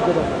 Go!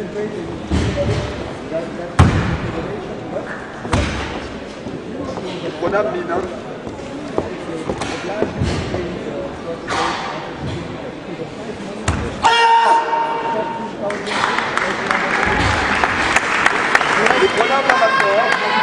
니다. 원합만